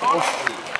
Off.